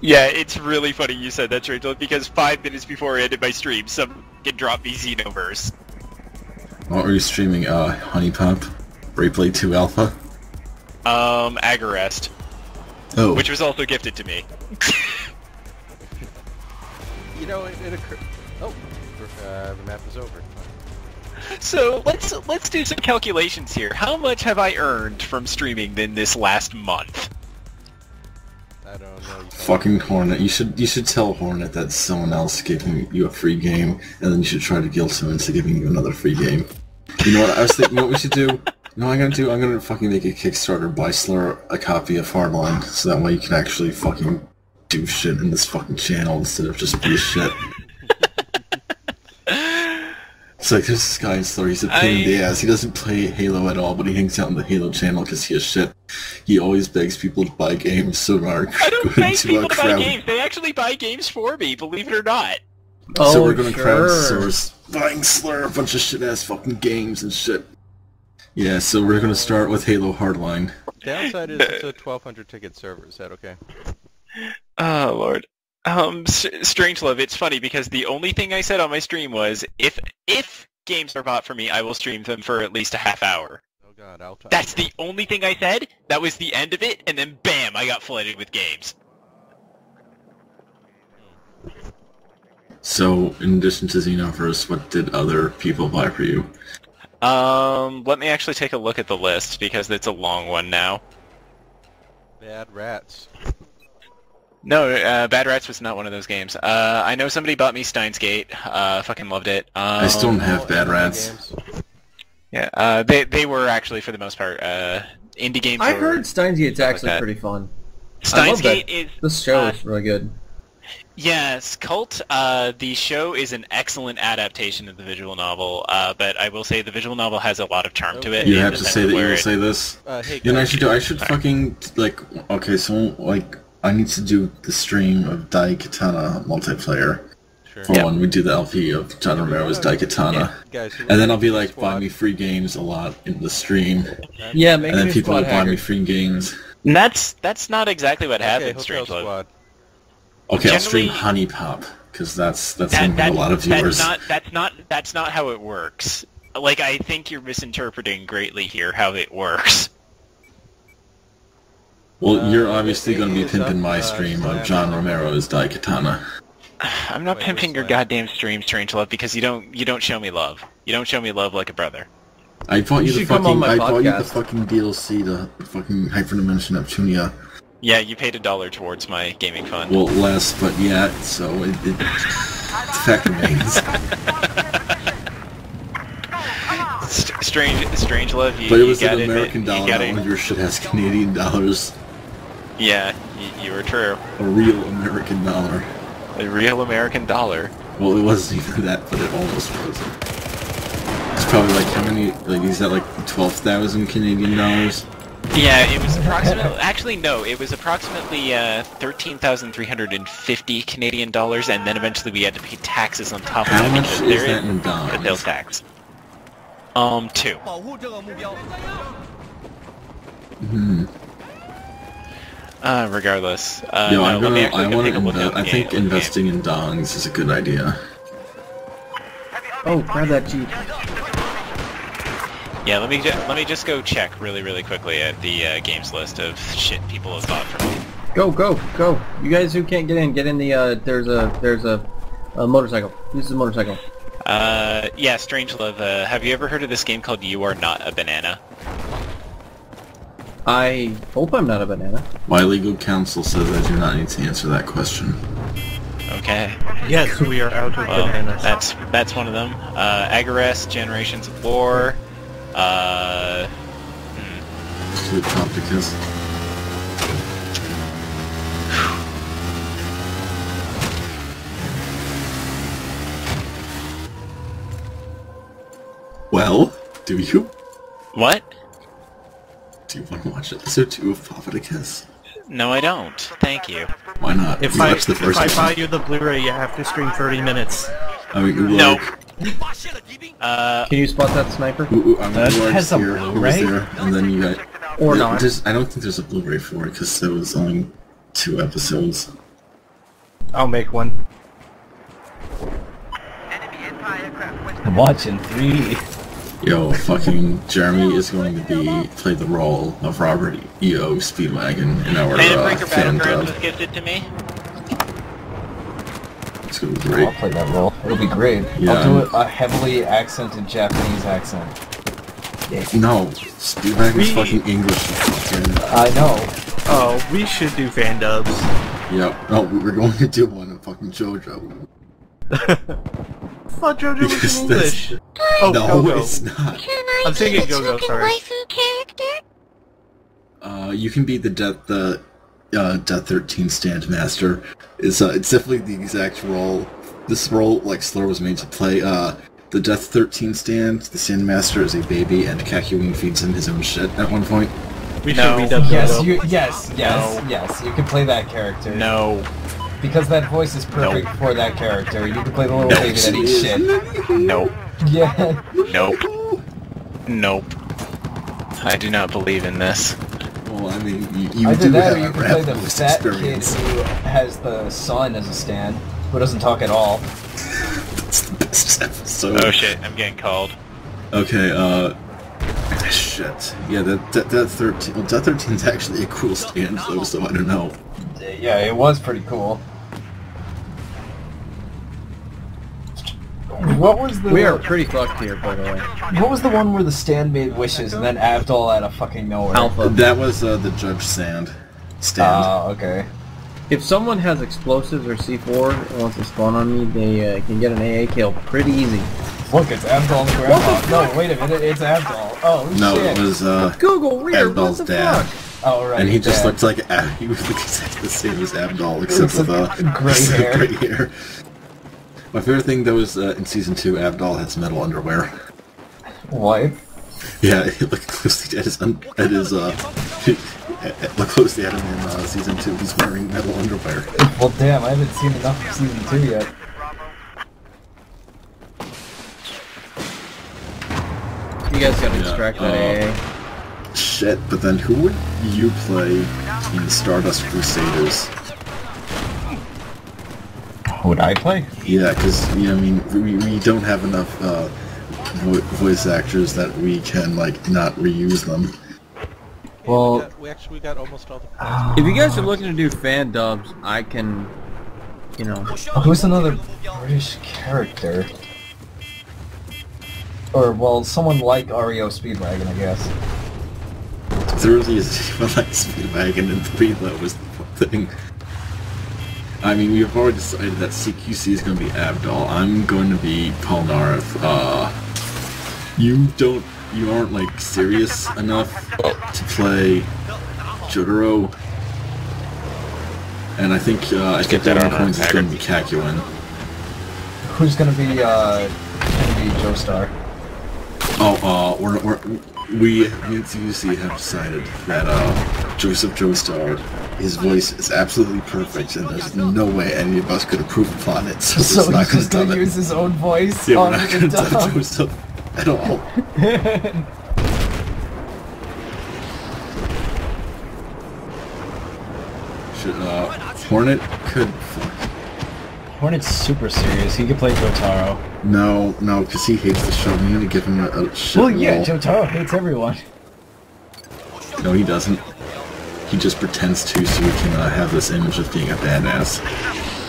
Yeah, it's really funny you said that, Rachel, because five minutes before I ended my stream, some kid dropped me Xenoverse. What were you streaming? Uh, HuniePop? Replay 2 Alpha? Um, Agarest, Oh. which was also gifted to me. You know, it, it occurred. Oh, uh, the map is over. So let's let's do some calculations here. How much have I earned from streaming in this last month? Fucking Hornet. You should you should tell Hornet that someone else gave you a free game, and then you should try to guilt him into giving you another free game. You know what? I was thinking. What we should do? What I'm gonna do? I'm gonna fucking make a Kickstarter buy Slur a copy of Hardline, so that way you can actually fucking do shit in this fucking channel instead of just be a shit. It's like this guy in Slur. He's a pain in the ass. He doesn't play Halo at all, but he hangs out on the Halo channel because he is shit. He always begs people to buy games so our I don't go pay people a to buy games. They actually buy games for me, believe it or not. Oh, so Oh, we're gonna oh, sure. crowdsource buying Slur a bunch of shit ass fucking games and shit. Yeah, so we're gonna start with Halo Hardline. Downside is it's a 1,200 ticket server. Is that okay? Oh lord. Um, S- Strangelove, it's funny because the only thing I said on my stream was if if games are bought for me, I will stream them for at least a half hour. Oh God, I'll. T- That's the only thing I said. That was the end of it, and then bam, I got flooded with games. So, in addition to Xenoverse, what did other people buy for you? Um, let me actually take a look at the list because it's a long one now. Bad rats. No, uh, Bad Rats was not one of those games. Uh, I know somebody bought me Steins Gate. Uh, fucking loved it. Um, I still don't have Bad Rats. Yeah, uh, they they were actually for the most part uh, indie games. I heard Steins Gate's Stuff like actually pretty fun. I Steins. Gate is This show Uh, is really good. Yes, Cult, uh, the show is an excellent adaptation of the visual novel, uh, but I will say the visual novel has a lot of charm to it. You have to say that you where will it- say this. Uh, hey, You know, I should do. I should fucking like. Okay, so like, I need to do the stream of Daikatana multiplayer. Sure. For one, we do the LP of John Romero's Daikatana, Guys, and then I'll be like, squad? buy me free games a lot in the stream, Yeah, make and then people will squad buy me free games. And That's that's not exactly what Okay, happened, Hotel Strangelove. Squad. Okay, I'll stream Honey Pop because that's that's That, something that, a lot of viewers. that's not that's not that's not how it works. Like I think you're misinterpreting greatly here how it works. Well, Uh, you're obviously going to be pimping my uh, stream of John Romero's Daikatana. I'm not Wait, pimping your Slam? goddamn stream, Strange Love, because you don't you don't show me love. You don't show me love like a brother. I bought you, You the should come on fucking. my I bought you the fucking DLC to fucking Hyperdimension Neptunia. Yeah, you paid a dollar towards my gaming fund. Well, less, but yeah. So it, it the fact remains. Strange, strange love. You, But it you was gotta an admit- American you dollar, gotta- not one of your shit ass Canadian dollars. Yeah, you, you were true. A real American dollar. A real American dollar. Well, it wasn't even that, but it almost was. It's probably like how many? Like is that like twelve thousand Canadian dollars? Yeah, it was approximately. Actually, no, it was approximately uh, thirteen thousand three hundred and fifty Canadian dollars, and then eventually we had to pay taxes on top of How that much is there that is in a sales dollars? tax. Um, two. Hmm. Uh, regardless. Uh, Yo, no, I'm let me gonna. I want to. a I the think game- look at the investing in dongs is a good idea. Oh, grab that jeep. Yeah, let me ju- let me just go check really really quickly at the uh, games list of shit people have bought from me. Go, go, go! You guys who can't get in, get in the. Uh, there's a there's a, a motorcycle. Use the motorcycle. Uh, yeah, Strangelove, uh, have you ever heard of this game called You Are Not a Banana? I hope I'm not a banana. My legal counsel says I do not need to answer that question. Okay. Yes, we are out of Well, bananas. that's that's one of them. Uh, Agarest, Generations of War. Uh, hmm, To Topicus. Well, do you? what? Do you want to watch episode two of Popaticus? No, I don't. Thank you. Why not? If you I watched the if I buy you the Blu-ray, you have to stream 30 minutes. I mean, Ulark, No. Uh, Can you spot that sniper? Ooh, ooh, I mean, Uh, Ulark's has a here. Who was Blu-ray? there? And then you got. Or Yeah, not? there's- I don't think there's a Blu-ray for it because there was only two episodes. I'll make one. I'm watching three. Yo, fucking Jeremy is going to be play the role of Robert E.O. Speedwagon in our uh, fan Battlegrounds dub. was gifted to me. It's gonna be great. I'll play that role. It'll be great. Yeah. I'll do it a heavily accented Japanese accent. No, Speedwagon's We- fucking English. fucking- I know. Oh, we should do fan dubs. Yep. No, we're going to do one of fucking JoJo. thought JoJo was Because in that's- English. Oh, no, Go-Go. it's not. Can I I'm be thinking Go-Go, sorry. waifu character? Uh, you can be the Death the uh, Death Thirteen Stand Master. It's uh, it's definitely the exact role. This role, like Slur, was made to play. Uh, the Death Thirteen Stand, the Stand Master is a baby, and Kakyoin feeds him his own shit at one point. We No. should redub Yes, you, yes, yes, No. yes. You can play that character. No. Because that voice is perfect for that character. You can play the little baby that eats shit. Nope. Yeah. Nope. Nope. I do not believe in this. Well, I mean, you, you Either do that have or you a can play the rap voice fat kid who has the son as a stand, who doesn't talk at all. It's the best episode. Oh shit, I'm getting called. Okay, uh... Shit. Yeah, that, that, that 13... Well, that 13 is actually a cool stand, though, so I don't know. Yeah, it was pretty cool. What was the We are pretty fucked here, by the way. What was the one where the stand made wishes and then Abdul out of fucking nowhere? Alpha. That was uh, the Judge Sand stand. Oh, okay. If someone has explosives or C4 and wants to spawn on me, they uh, can get an AA kill pretty easy. Look, it's Abdul's grandpa. No, wait a minute, it's Abdul. Oh, no, shit. it was, uh... Google rear, what Abdul's the dad. fuck? Oh, right. And he just yeah. looked like Ab- he was exactly the same as Abdul, except Except with uh, gray hair. gray hair. My favorite thing though is uh, in season two, Abdul has metal underwear. Why? Yeah, look closely at his un- at his uh, look closely at him in uh, season two. He's wearing metal underwear. Well, damn, I haven't seen enough of season two yet. You guys gotta Yeah, extract that uh, AA. Shit, but then who would you play in Stardust Crusaders? Would I play? Yeah, because yeah, I mean we, we don't have enough uh, vo- voice actors that we can like not reuse them. Well, We, got, we actually got almost all the points. If you guys are looking to do fan dubs, I can, you know, who's another British character? Or, well, someone like REO Speedwagon, I guess. There really is even like Speedwagon and three though was the thing. I mean, we've already decided that CQC is going to be Abdul. I'm going to be Polnareff. Uh, you don't, you aren't like serious enough to play Jotaro. And I think uh, I think that the on, one points uh, is going to be Kakyoin. Who's gonna be, uh, gonna be Joestar? Oh, uh, we're, we're, we, me and CQC have decided that, uh, Joseph Joestar, his voice is absolutely perfect, and there's no way any of us could improve upon it, so, So it's not he's just gonna gonna dub it. use his own voice Yeah, we're not gonna dub dub. Joseph at all. Should, uh, Hornet could, Hornet's super serious. He could play Jotaro. no, no, because he hates the show, we need to give him a, a shit Well, yeah, role. Jotaro hates everyone. No, he doesn't. He just pretends to so he can uh, have this image of being a badass.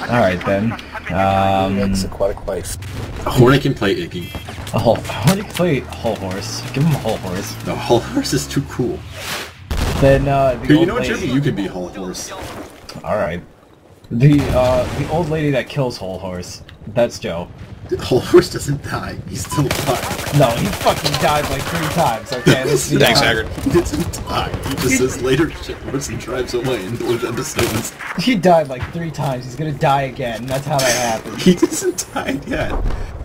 Alright then. Um, aquatic life. Hornet can play Iggy. a whole, Hornet can play Hol Horse. Give him a Hol Horse. No, Hol Horse is too cool. Then, uh, the Here, you know what, lady... Jeremy? You can be Hol Horse. Alright. The, uh, the old lady that kills Hol Horse. That's Joe. Hol Horse doesn't die. He's still alive. No, he fucking died like three times, okay? Let's be Thanks, honest. Haggard. He doesn't die. He just says later shit worse and drives away in those episodes. He died like three times. He's gonna die again. That's how that happens. He doesn't die yet.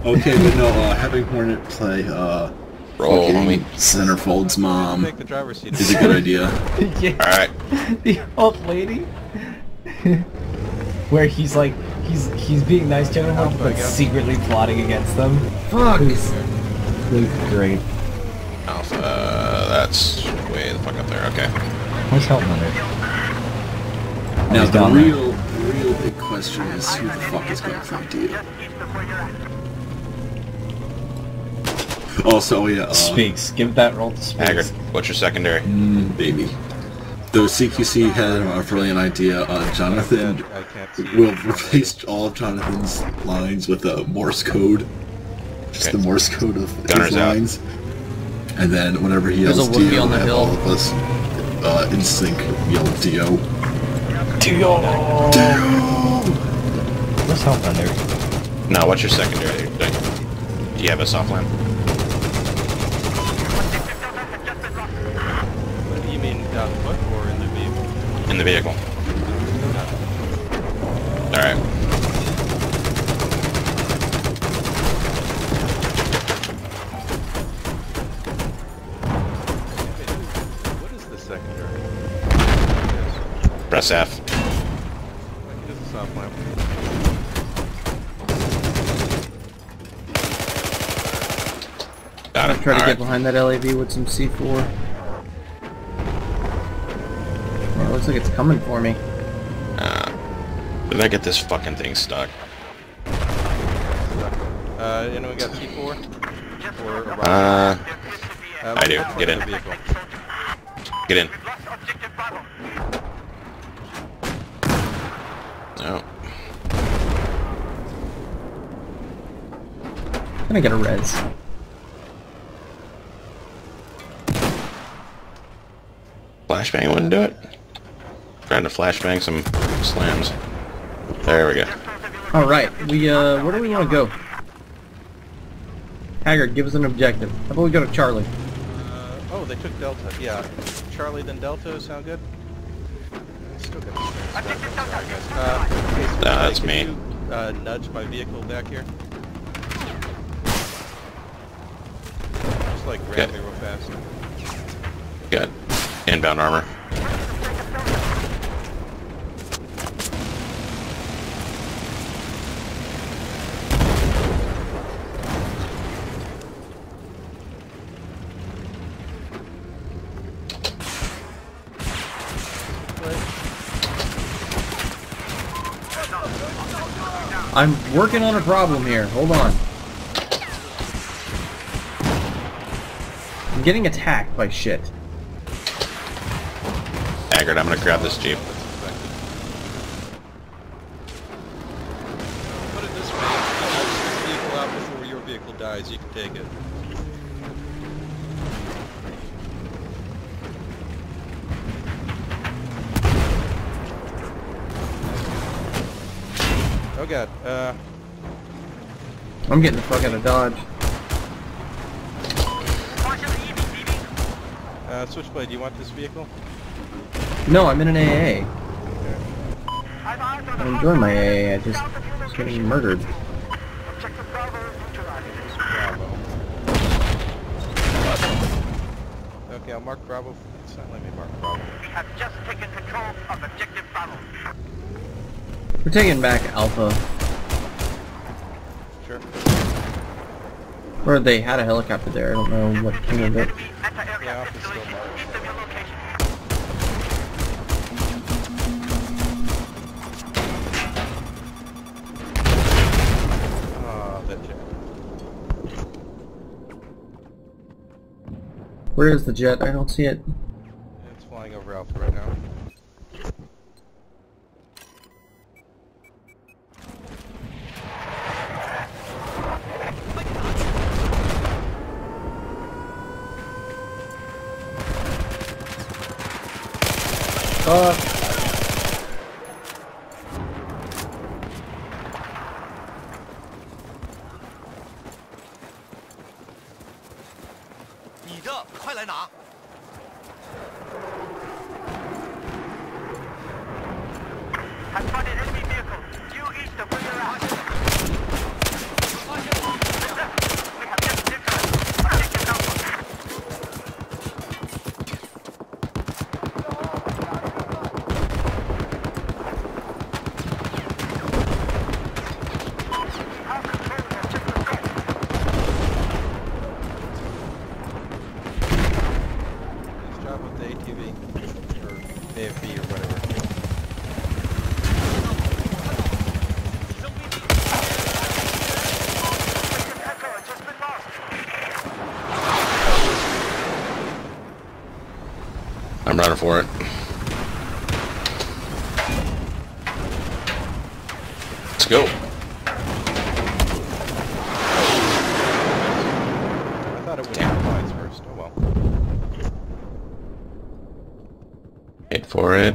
Okay, but no, uh, having Hornet play, uh, Roll, fucking homie. Centerfold's mom Take the driver's seat. is a good idea. yeah, Alright. the old lady. Where he's like, he's he's being nice to everyone, Alpha, but guess. secretly plotting against them. fuck. It's, it's great. Alpha, uh, that's way the fuck up there, okay. Where's Helton under? Now he's the down there. real, the real big question is who the fuck is going to play Dio? Also, yeah, uh, Speaks. Give that roll to Speaks. Haggard, what's your secondary? mm, baby. Though CQC had a brilliant idea, uh, Jonathan will replace all of Jonathan's lines with a Morse code. Just Okay. the Morse code of Gunner's his out. lines. And then whenever he There's yells a Dio, on the have hill. all of us uh, in sync yell Dio. Where's Hellbender? No, what's your secondary? Like, Do you have a soft land? What do you mean down foot or in the vehicle? In the vehicle. Alright. What is the secondary? Press F. Like, it's a soft. Got I'm it. trying to Alright. get behind that LAV with some C4. Well, it looks like it's coming for me. Did I get this fucking thing stuck? Uh, anyone got C4? Or a? Uh, Uh, I do. Get in. vehicle? get in. No. Can I get a res? Flashbang wouldn't do it? Trying to flashbang some slams. There we go. Alright, we, uh, where do we want to go? Haggard, give us an objective. How about we go to Charlie? Uh, oh, they took Delta. Yeah. Charlie then Delta sound good? Still got the same stuff. I'm sorry, guys. Uh, okay, so Nah, Charlie, that's me. You, uh, nudge my vehicle back here. Just like grab me real fast. Got inbound armor. I'm working on a problem here. Hold on. I'm getting attacked by shit. Haggard, I'm gonna grab this jeep. I'm getting the fuck out of Dodge. uh, Switchblade, do you want this vehicle? No, I'm in an AA. I'm enjoying my AA, I just was getting murdered. Bravo. Okay, I'll mark Bravo. It's not letting me mark Bravo. We're taking back Alpha. Or they had a helicopter there, I don't know what came of it. Where is the jet? I don't see it. I'm for it. Let's go. I thought it would have first. Oh well. Wait for it.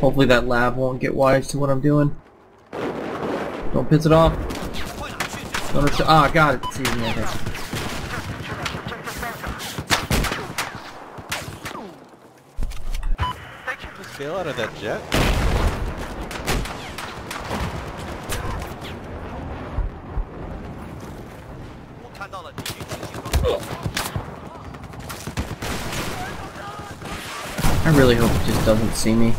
Hopefully that LAV won't get wise to what I'm doing. Don't piss it off. Don't ret- ah, got it. It's easy, I think. Just bail out of that jet. I really hope it just doesn't see me.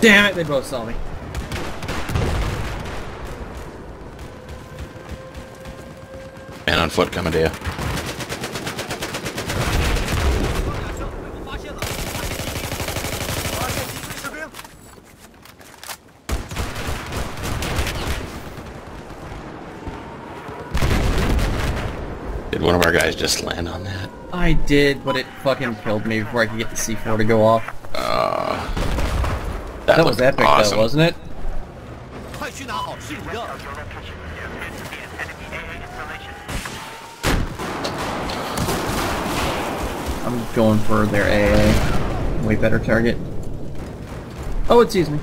Damn it, they both saw me. Man on foot coming to you. Did one of our guys just land on that? I did, but it fucking killed me before I could get the C4 to go off. Uh, That, was epic awesome. though, wasn't it? I'm going for their AA. Way better target. Oh, it sees me.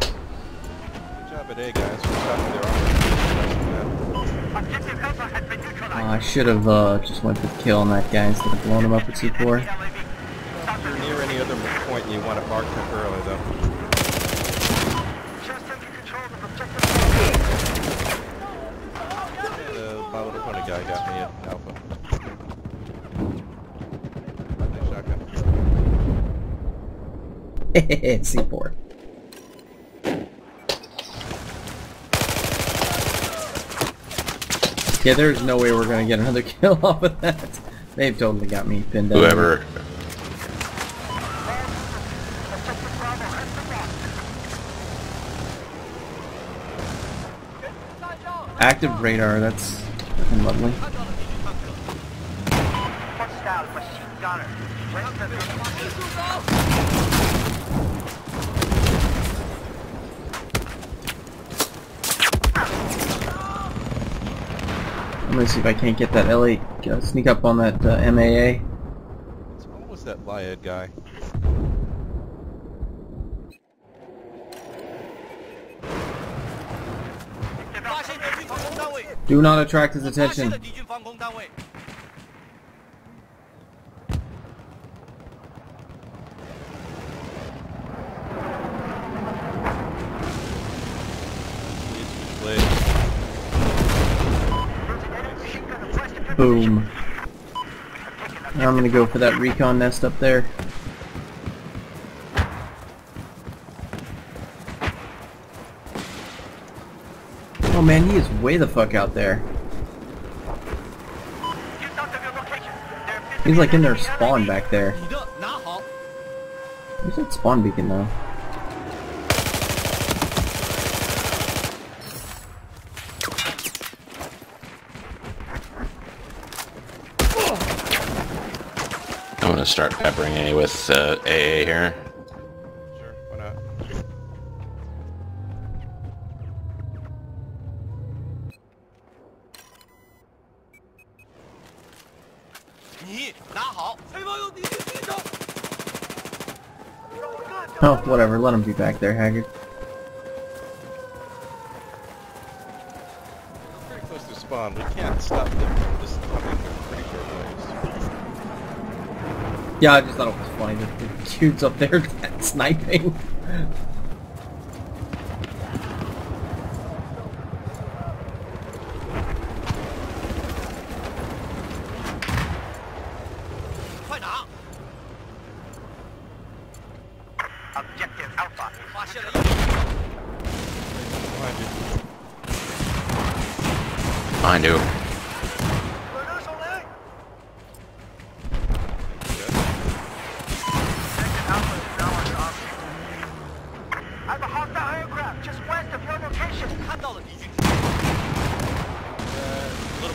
Good job at A, guys. We're stopping their armor. Oh, I should have uh, just went for the kill on that guy instead of blowing him up with C4. If you're near any other point, you want to bark them early, though. The Bottle Tony guy got me at Alpha. Nice shotgun. C4. Yeah, there's no way we're gonna get another kill off of that. They've totally got me pinned down. Whoever. Active radar, that's fucking lovely. I'm gonna see if I can't get that LA, uh, sneak up on that uh, MAA. So what was that Lyad guy? Do not attract his attention. Boom. Now I'm gonna go for that recon nest up there. Oh man, he is way the fuck out there. He's like in their spawn back there. Where's that spawn beacon though? Start peppering A with uh, AA here. Sure, why not? Oh, whatever, let him be back there, Haggard. Pretty close to spawn. We can't stop them from just coming pretty short ways. Yeah, I just thought it was funny that the dude's up there sniping. Behind you. Behind you.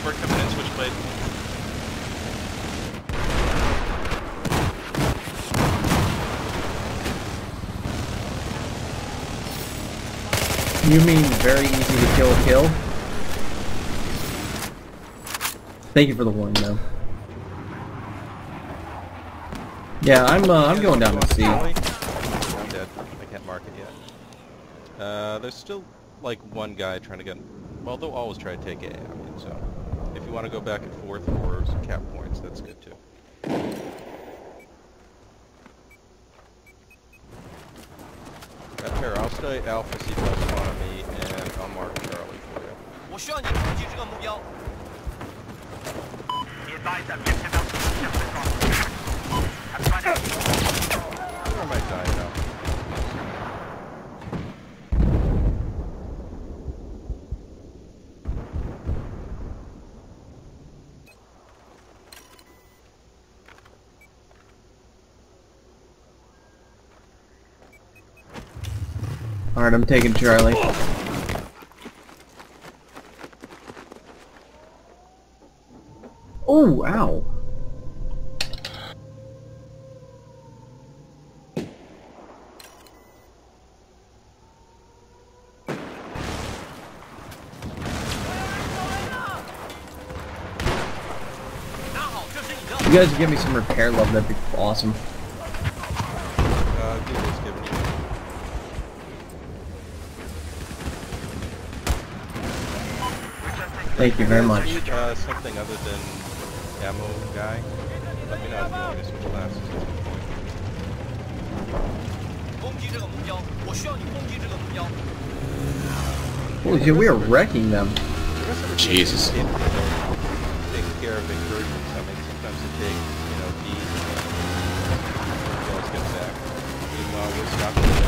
Over coming in, switchblade. You mean very easy to kill kill? Thank you for the warning though. Yeah, I'm uh, I'm going down to C. I'm dead. I can't mark it yet. Uh, there's still like one guy trying to get. Well, they'll always try to take A. I mean, so if you want to go back and forth for some cap points, that's good too. Uh, here, I'll stay Alpha C plus one on me, and I'll mark Charlie for you. 我需要你攻击这个目标。 Where am I dying now? Alright, I'm taking Charlie. Oh, ow. You guys give me some repair love, that'd be awesome. Uh, Google's giving you. Thank you very much. uh, something other than ammo guy, let me know if you want me to switch classes. 攻击这个目标，我需要你攻击这个目标。 Holy shit, we are wrecking them. Jesus. It, you know, takes care of incursions. I mean, sometimes it takes, you know, D until it gets back. Meanwhile, we're stopping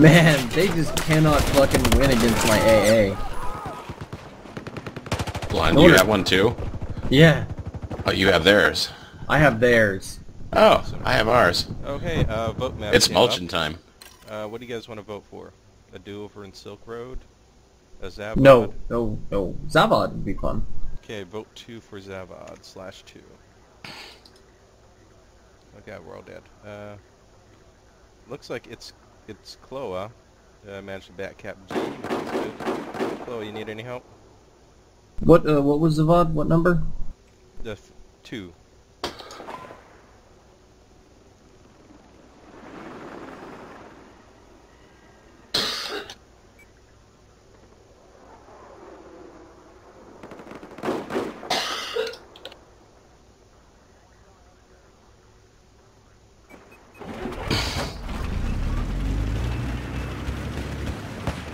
Man, they just cannot fucking win against my AA. Blind, you wonder- have one too? Yeah, Oh, you have theirs. I have theirs. Oh, I have ours. Okay, uh, vote map. It's came up. mulching time. Uh, what do you guys want to vote for? A do-over in Silk Road? A Zavod? No, no, no. Zavod would be fun. Okay, vote two for Zavod slash two. Okay, we're all dead. Uh, looks like it's it's Chloa. Uh, managed to back cap G. Chloa, you need any help? What, uh, what was Zavod? What number? The two.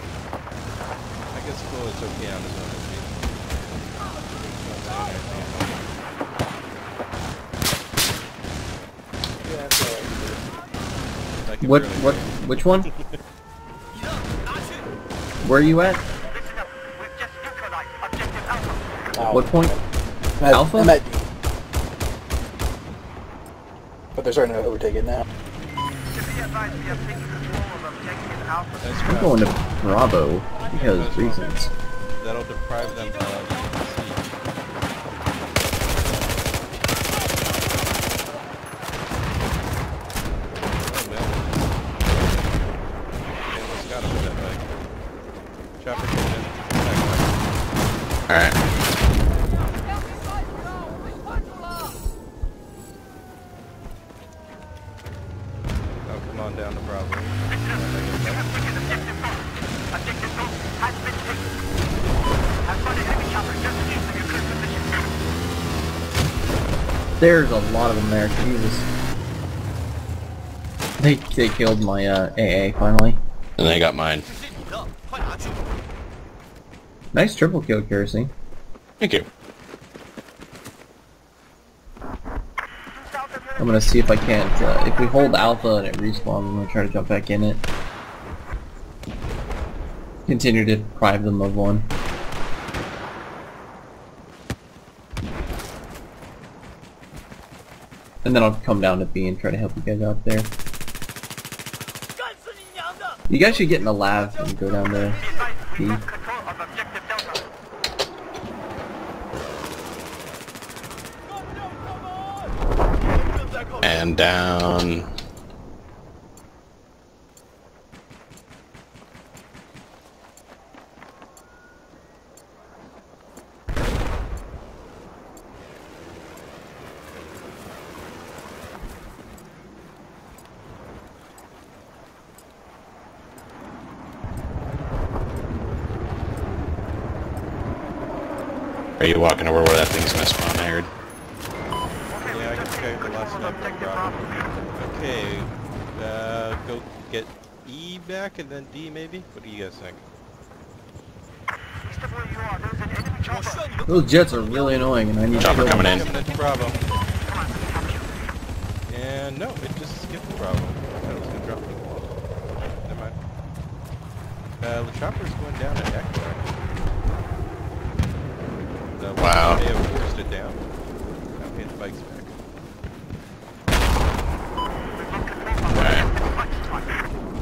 I guess Chloa's okay on his own. isn't he? I can What, barely what, hear you. which one? Where are you at? What point? I'm at- Alpha? I'm at D. But they're starting to overtake it now. That's I'm going to Bravo because reasons. That'll deprive them of siege. Oh, man. Okay, let's got him with that bike. Chopper coming in. Back up. Alright. Oh, come on down to Bravo. There's a lot of them there, Jesus. They, they killed my uh, AA finally. And they got mine. Nice triple kill, Kerosene. Thank you. I'm gonna see if I can't, uh, if we hold Alpha and it respawns, I'm gonna try to jump back in it. Continue to deprive them of one. Then I'll come down to B and try to help you guys out there. You guys should get in the LAV and go down there. B. And down. Are you walking over where that thing's gonna spawn, I heard? Yeah, I can check the last sniper. Okay, uh, go get E back and then D maybe? What do you guys think? Those jets are really annoying and I need Chopper to kill coming them. in. Bravo. And no, it just skipped Bravo. I thought it was gonna drop it. Never mind. Uh, the chopper's going down at Echo uh, wow. may have forced it down. Now the bikes back.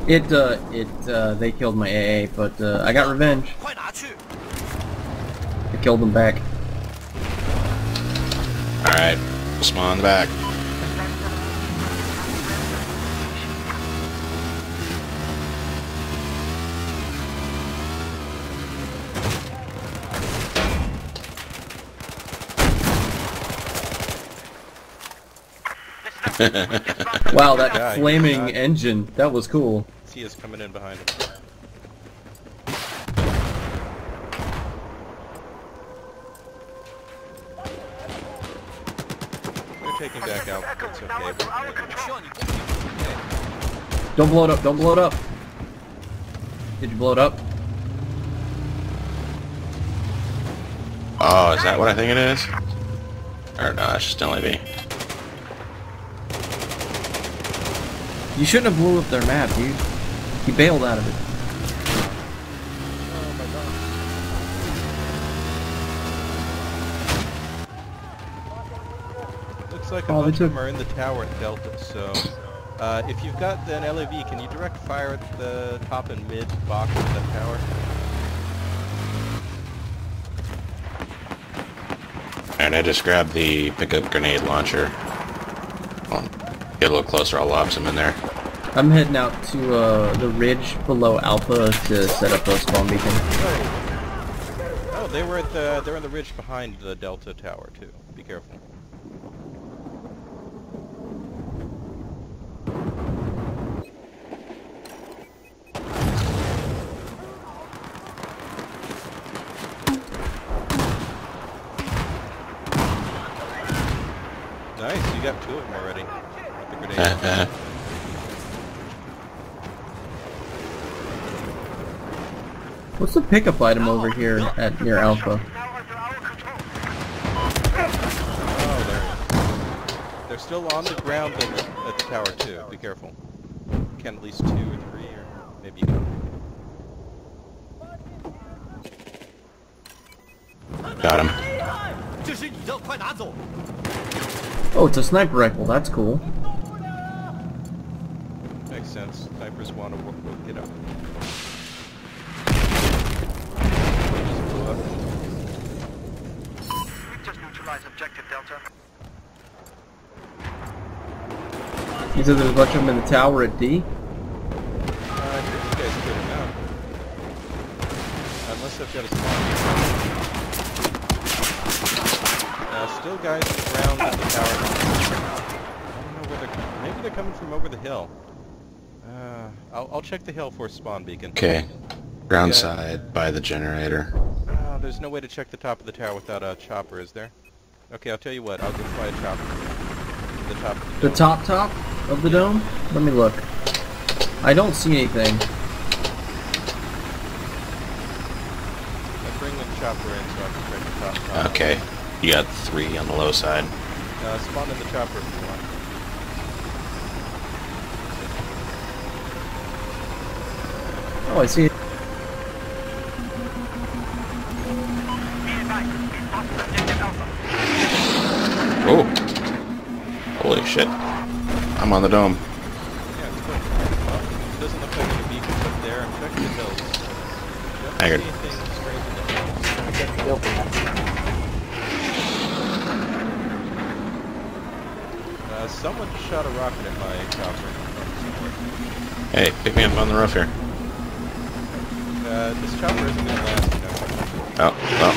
It, uh, it, uh, they killed my AA, but, uh, I got revenge. I killed them back. Alright, spawn back. wow, that yeah, flaming engine. That was cool. See us coming in behind him. We're taking back out. It's okay. Don't blow it up. Don't blow it up. Did you blow it up? Oh, is that what I think it is? Or no, it's just an LAV. You shouldn't have blew up their map, dude. He bailed out of it. Looks like a Oh, bunch of them are in the tower at Delta, so... Uh, if you've got an LAV, can you direct fire at the top and mid box of that tower? And I just grabbed the pickup grenade launcher. Well, get a little closer, I'll lob some in there. I'm heading out to uh, the ridge below Alpha to set up a spawn beacon. Oh, they were at the... They're on the ridge behind the Delta tower, too. Be careful. Nice, you got two of them already grenade. What's the pickup item over here at near Alpha? Oh, they're still on the ground at the, at the tower too. Be careful. Can at least two or three or maybe. Got him. Oh, it's a sniper rifle. That's cool. You said there's a bunch of them in the tower at D? Uh, I think you guys cleared them out. Unless they've got a spawn. Uh, still guys on the ground at the tower. I don't know where they're coming Maybe they're coming from over the hill. Uh, I'll, I'll check the hill for a spawn beacon. Okay. Ground Yeah. side by the generator. Uh, there's no way to check the top of the tower without a chopper, is there? Okay, I'll tell you what. I'll go fly a chopper. to The top of the The top top of the dome? Let me look. I don't see anything. I'll bring the chopper in so I can check the top. top. Okay. You got three on the low side. Uh, spawn in the chopper if you want. Oh, I see I'm on the dome. Yeah, it's good. Well, it doesn't look like any beacons up there. I'm checking the hills. Haggard. see anything strange in the hills. I the. Uh, someone just shot a rocket at my chopper. Hey, pick me up on the roof here. Uh, this chopper isn't gonna last, you know. Oh, well,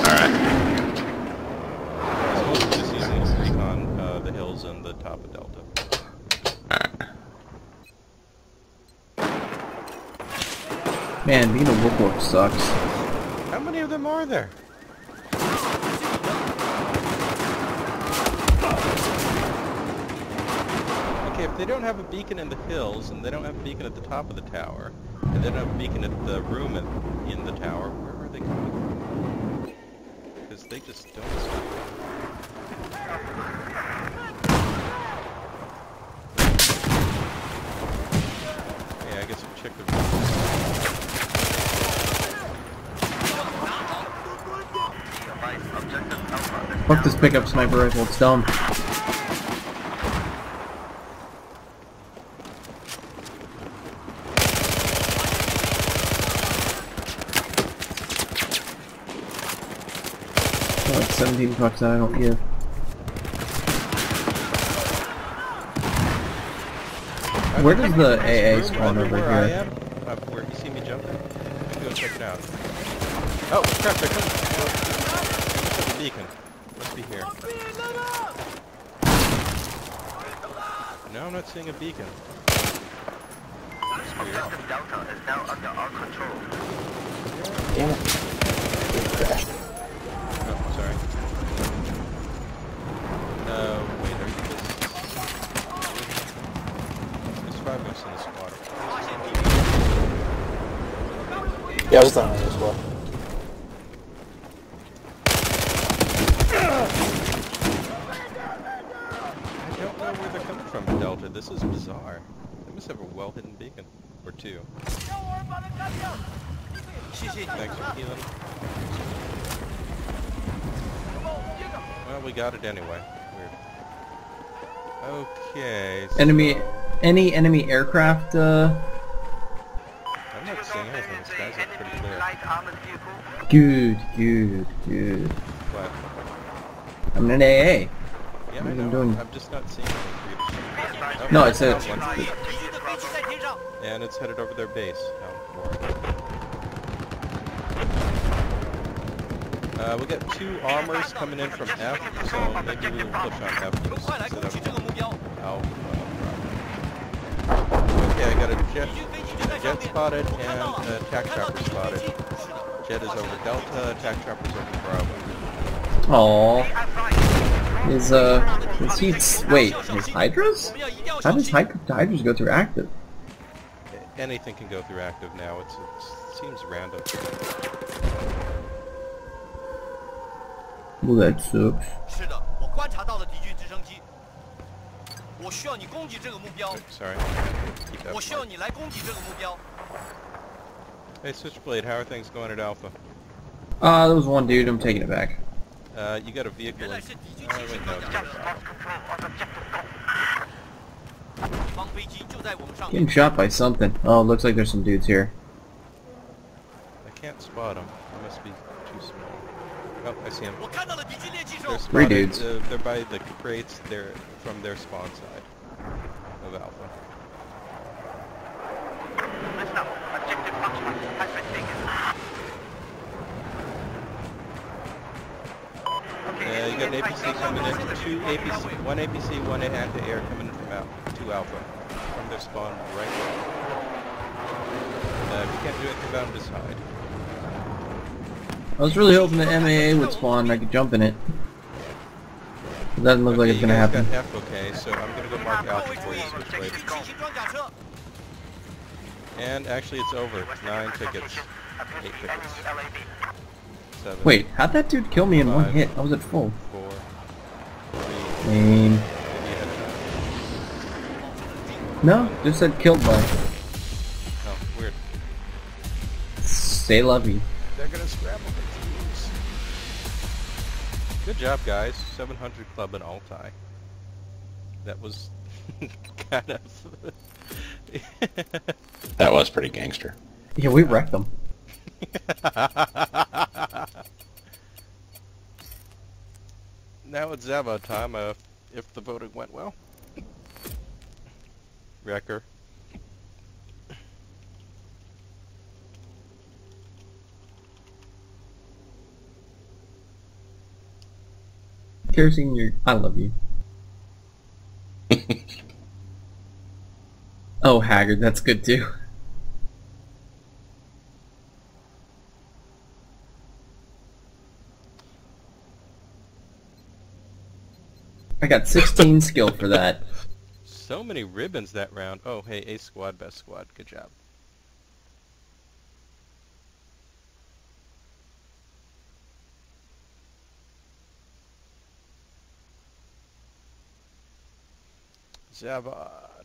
alright. I was mostly just using it to recon uh, the hills and the top of Delta. Alright. Man, being a Wolfwork sucks. How many of them are there? Okay, if they don't have a beacon in the hills, and they don't have a beacon at the top of the tower, and they don't have a beacon at the room in, in the tower, where are they coming from? Because they just don't speak. Yeah, I guess we'll check the room. Fuck this pickup sniper rifle, it's dumb. It's 17 bucks I don't give. Where does the AA spawn over where I here? am, uh, where you see me jumping, go check it out. Oh, crap, they're coming. Oh, look at the beacon. Must be here. No, I'm not seeing a beacon. That's weird. Damn it. It crashed. Oh, sorry. Uh, wait, are you just... There's five of us in the squad. Yeah, I was throwing it as well. I don't know where they're coming from in Delta. This is bizarre. They must have a well-hidden beacon. Or two. Thanks for healing. Well, we got it anyway. Weird. Okay, Enemy, any enemy aircraft, uh... I'm not seeing anything, skies are pretty clear. Good, good, good. What? I'm in an AA. Yeah, I know. Doing? I'm just not seeing anything. No, it's a... And it's headed over their base. Oh, uh, we got two armors coming in from F, so maybe we will push on F. Yeah, I got a jet, a jet spotted and a attack chopper spotted. Jet is over Delta, attack is over Bravo. Aww. Is, uh, is he, wait, is Hydras? How does Hydras go through active? Anything can go through active now, it's, it seems random. Well, that sucks. 是的，我观察到了敌军直升机。我需要你攻击这个目标。 Sorry. Keep that 我 in 需要 mind. 你来攻击这个目标。 Hey, Switchblade, how are things going at Alpha? Uh, there was one dude, I'm taking it back. Uh, you got a vehicle 原 in... 来是敌军 Oh, 亲 wait, 信 no, 装 it's 甲 not Bravo. 敌方飞机就在我们上 Getting 面。 shot by something. Oh, it looks like there's some dudes here. I can't spot them. They must be too small. Oh, I see him. Three dudes. Uh, they're by the crates. They're from their spawn side of Alpha. Uh, you got an APC coming in. Two APC, one APC, one anti-air coming from out. Two Alpha from their spawn right now. Uh, if you can't do it, come down this side. I was really hoping the MAA would spawn and I could jump in it. It doesn't look okay, like it's gonna happen. F okay, so I'm gonna go mark out for you switch it's And actually it's over. Nine tickets. Eight tickets. Seven. Wait, how'd that dude kill me in five, one hit? I was at full. Four. Three, Lame. No, just said killed by. Oh, weird. Stay lovey. They're gonna scrabble. Good job, guys. 700 club in Altai. That was kind of. That was pretty gangster. Yeah, we wrecked them. now it's Zava time. Uh, if the voting went well. Wrecker. You I love you. oh, Haggard, that's good too. I got 16 skill for that. So many ribbons that round. Oh, hey, A squad, best squad. Good job. Zava.